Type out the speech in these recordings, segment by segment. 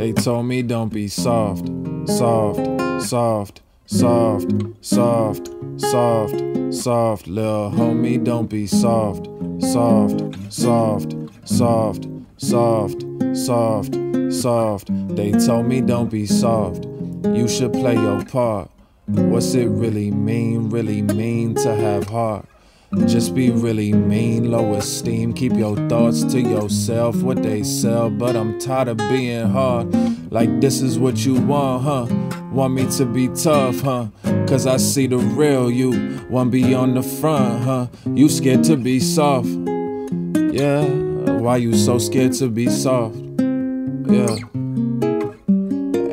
They told me don't be soft, soft, soft, soft, soft, soft, soft. Lil' homie, don't be soft, soft, soft, soft, soft, soft, soft. They told me don't be soft. You should play your part. What's it really mean? Really mean to have heart? Just be really mean, low esteem. Keep your thoughts to yourself, what they sell. But I'm tired of being hard. Like, this is what you want, huh? Want me to be tough, huh? Cause I see the real you. Want to be on the front, huh? You scared to be soft. Yeah, why you so scared to be soft? Yeah.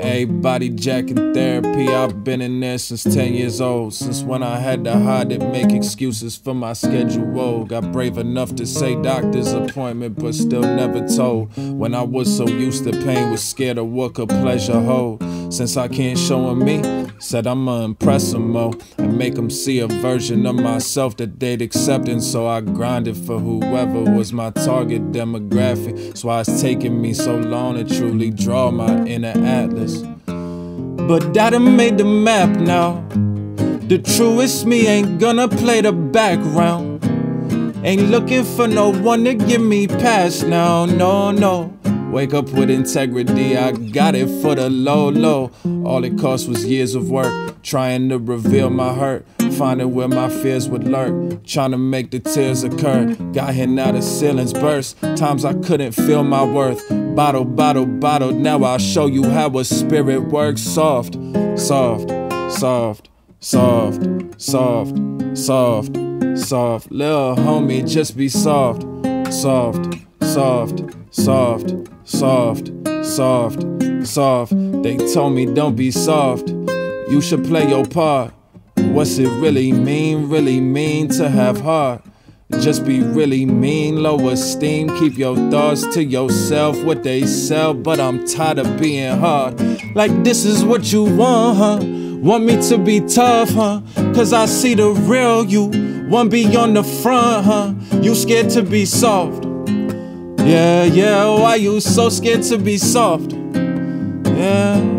Everybody jacking therapy, I've been in there since 10 years old. Since when I had to hide it, make excuses for my schedule. Got brave enough to say doctor's appointment, but still never told. When I was so used to pain, was scared of what could pleasure hold. Since I can't show them me, said I'ma impress them more oh, and make them see a version of myself that they'd accept. And so I grinded for whoever was my target demographic. That's why it's taking me so long to truly draw my inner atlas. But Dada made the map now. The truest me ain't gonna play the background. Ain't looking for no one to give me pass now, no, no. Wake up with integrity, I got it for the low, low. All it cost was years of work, trying to reveal my hurt, finding where my fears would lurk, trying to make the tears occur. Got here now the ceilings burst, times I couldn't feel my worth. Bottle, bottle, bottle, now I'll show you how a spirit works. Soft, soft, soft, soft, soft, soft, soft. Little homie, just be soft, soft, soft, soft, soft, soft, soft. They told me don't be soft, you should play your part. What's it really mean? Really mean to have heart. Just be really mean, low esteem. Keep your thoughts to yourself, what they sell. But I'm tired of being hard. Like, this is what you want, huh? Want me to be tough, huh? Cause I see the real you. Want be on the front, huh? You scared to be soft. Yeah, yeah, why you so scared to be soft? Yeah.